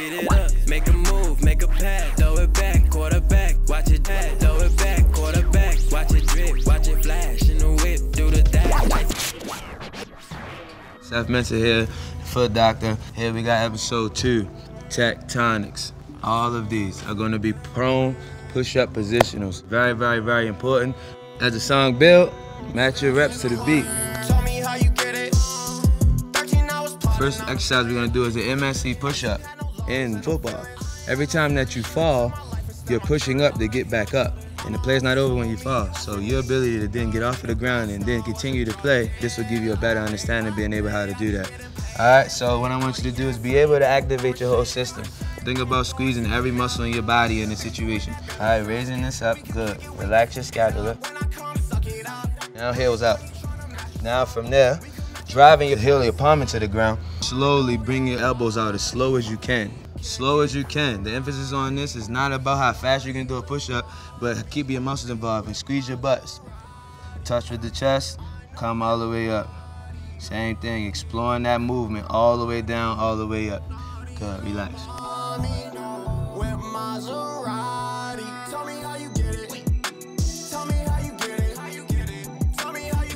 Get it up, make a move, make a pass, throw it back, quarterback, watch it pass, throw it back, quarterback, watch it drip, watch it flash in the whip, do the dash. Seth Minter here, Foot Doctor. Here we got episode two, tectonics. All of these are gonna be prone push-up positionals. Very, very, very important. As the song build, match your reps to the beat. First exercise we're gonna do is the MSC push-up in football. Every time that you fall, you're pushing up to get back up. And the play's not over when you fall. So your ability to then get off of the ground and then continue to play, this will give you a better understanding of being able how to do that. All right, so what I want you to do is be able to activate your whole system. Think about squeezing every muscle in your body in the situation. All right, raising this up, good. Relax your scapula. Now heels out. Now from there, driving your heel, your palm into the ground. Slowly bring your elbows out as slow as you can. Slow as you can. The emphasis on this is not about how fast you can do a push-up, but keep your muscles involved and squeeze your butts. Touch with the chest, come all the way up. Same thing, exploring that movement all the way down, all the way up. Good, relax.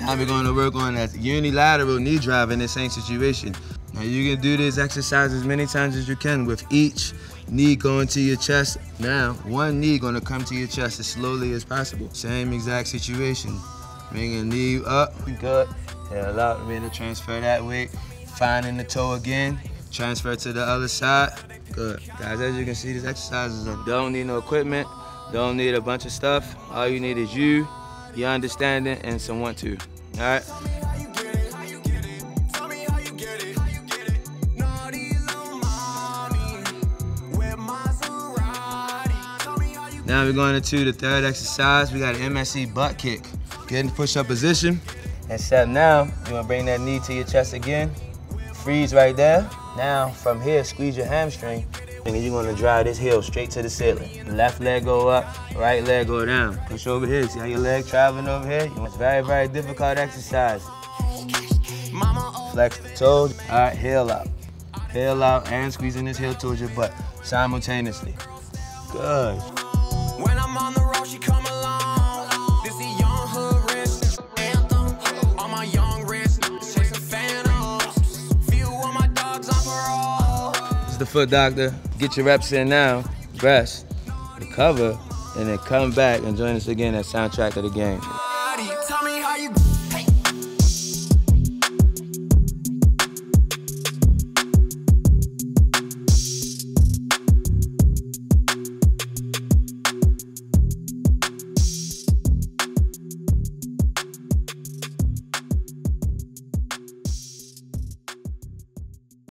Now we're going to work on that unilateral knee drive in the same situation. Now you can do this exercise as many times as you can with each knee going to your chest. Now, one knee gonna come to your chest as slowly as possible. Same exact situation. Bring your knee up, good. Hell out, ready to transfer that weight. Finding the toe again, transfer to the other side. Good. Guys, as you can see, these exercises don't need no equipment, don't need a bunch of stuff. All you need is you, your understanding, and some want to. All right? Now we're going into the third exercise. We got an MSC butt kick. Get in push-up position. Step now, you're gonna bring that knee to your chest again. Freeze right there. Now, from here, squeeze your hamstring. And you're gonna drive this heel straight to the ceiling. Left leg go up, right leg go down. Push over here, see how your leg traveling over here? It's very, very difficult exercise. Oh. Flex the toes. All right, heel out. Heel out and squeezing this heel towards your butt simultaneously. Good. When I'm on the road, she come the foot doctor. Get your reps in now. Rest, recover, and then come back and join us again at Soundtrack of the Game.